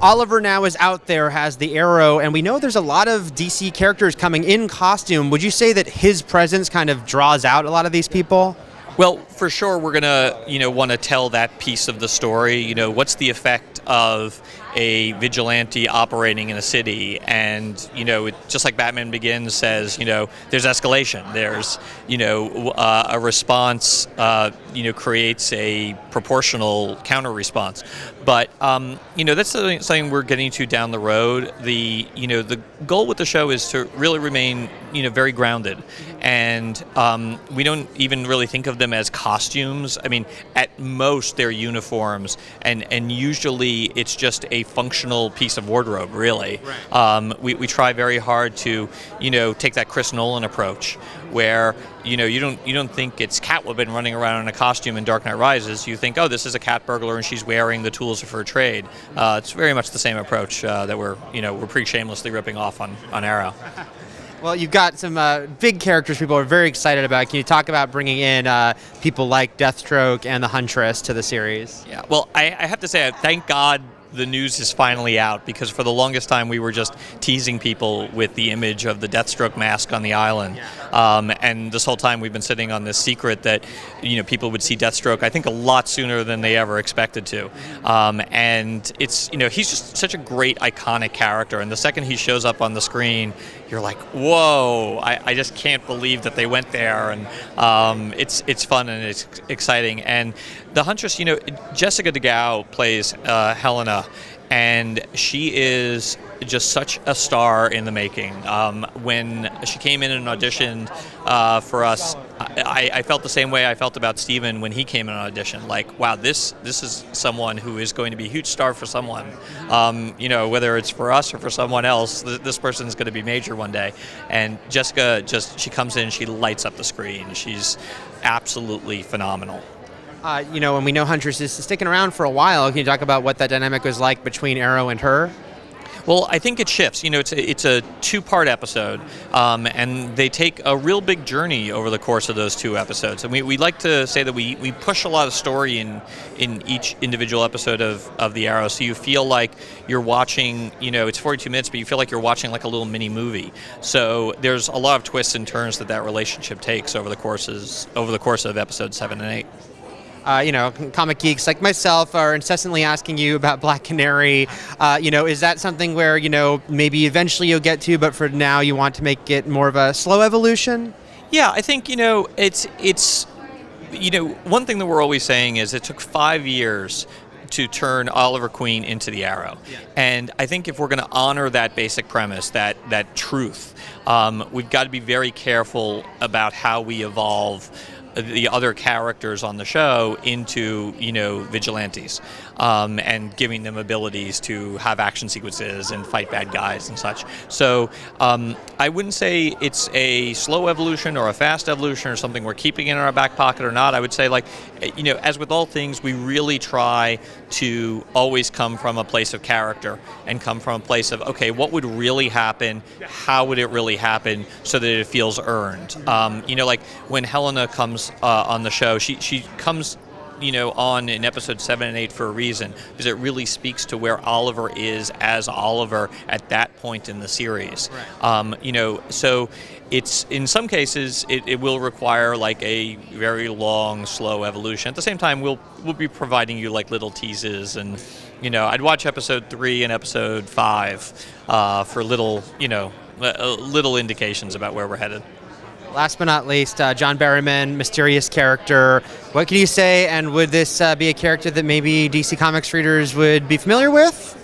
Oliver now is out there, has the arrow, and we know there's a lot of DC characters coming in costume. Would you say that his presence kind of draws out a lot of these people? Well, for sure, we're gonna, you know, want to tell that piece of the story. You know, what's the effect of a vigilante operating in a city, and you know, it, just like Batman Begins says, you know, there's escalation. There's, you know, uh, a response, uh, you know, creates a proportional counter response. But um, you know, that's something, we're getting to down the road. The, you know, the goal with the show is to really remain, you know, very grounded, and um, we don't even really think of them as costumes. I mean, at most they're uniforms, and and usually it's just a functional piece of wardrobe, really. Right. Um, we, we try very hard to, you know, take that Chris Nolan approach, where you know you don't you don't think it's Catwoman running around in a costume in Dark Knight Rises. You think, oh, this is a cat burglar and she's wearing the tools of her trade. Uh, it's very much the same approach uh, that we're you know we're pretty shamelessly ripping off on on Arrow. Well, you've got some uh, big characters people are very excited about. Can you talk about bringing in uh, people like Deathstroke and the Huntress to the series? Yeah. Well, I, I have to say, thank God the news is finally out because for the longest time we were just teasing people with the image of the Deathstroke mask on the island, um, and this whole time we've been sitting on this secret that you know people would see Deathstroke. I think a lot sooner than they ever expected to, um, and it's you know he's just such a great iconic character, and the second he shows up on the screen, you're like, whoa! I, I just can't believe that they went there, and um, it's it's fun and it's exciting. And the Huntress, you know, Jessica De Gouw plays uh, Helena, and she is just such a star in the making. Um, when she came in and auditioned uh, for us, I, I, felt the same way I felt about Stephen when he came in and auditioned. Like, wow, this this is someone who is going to be a huge star for someone. Um, you know, whether it's for us or for someone else, th- this person is going to be major one day. And Jessica just she comes in, she lights up the screen. She's absolutely phenomenal. Uh, you know, and we know Huntress is sticking around for a while. Can you talk about what that dynamic was like between Arrow and her? Well, I think it shifts. You know, it's a, it's a two-part episode, um, and they take a real big journey over the course of those two episodes. And we, we like to say that we, we push a lot of story in in each individual episode of, of the Arrow, so you feel like you're watching. You know, it's 42 minutes, but you feel like you're watching like a little mini movie. So there's a lot of twists and turns that that relationship takes over the courses over the course of episodes seven and eight uh, you know, comic geeks like myself are incessantly asking you about Black Canary. Uh, you know, is that something where you know maybe eventually you'll get to, but for now you want to make it more of a slow evolution? Yeah, I think you know it's it's you know one thing that we're always saying is it took five years to turn Oliver Queen into the Arrow. Yeah. And I think if we're going to honor that basic premise, that that truth, um, we've got to be very careful about how we evolve the other characters on the show into you know vigilantes um, and giving them abilities to have action sequences and fight bad guys and such. So um, I wouldn't say it's a slow evolution or a fast evolution or something we're keeping in our back pocket or not. I would say like you know as with all things we really try to always come from a place of character and come from a place of okay what would really happen how would it really happen so that it feels earned um, you know like when Helena comes uh, on the show she she comes you know, on in episode seven and eight for a reason, because it really speaks to where Oliver is as Oliver at that point in the series. Right. Um, you know, so it's in some cases it, it, will require like a very long, slow evolution. At the same time, we'll we'll be providing you like little teases and. You know, I'd watch episode three and episode five uh, for little, you know, uh, little indications about where we're headed. Last but not least, uh, John Barrowman, mysterious character. What can you say? And would this uh, be a character that maybe DC Comics readers would be familiar with?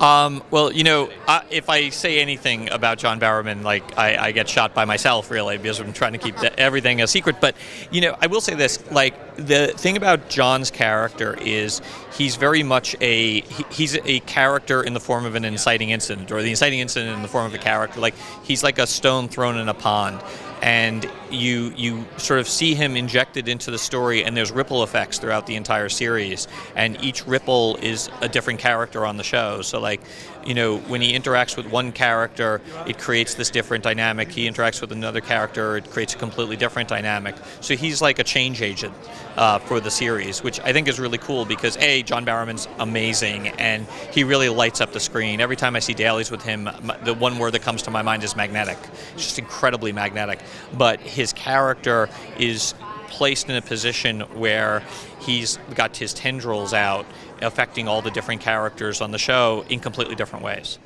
Um, well, you know, I, if I say anything about John Barrowman, like I, I, get shot by myself, really, because I'm trying to keep the, everything a secret. But you know, I will say this: like the thing about John's character is he's very much a he, he's a character in the form of an inciting incident, or the inciting incident in the form of a character. Like he's like a stone thrown in a pond and you you sort of see him injected into the story and there's ripple effects throughout the entire series and each ripple is a different character on the show. So like you know, when he interacts with one character, it creates this different dynamic. He interacts with another character, it creates a completely different dynamic. So he's like a change agent uh, for the series, which I think is really cool because a John Barrowman's amazing and he really lights up the screen. Every time I see dailies with him, the one word that comes to my mind is magnetic. It's just incredibly magnetic. But his character is placed in a position where he's got his tendrils out affecting all the different characters on the show in completely different ways.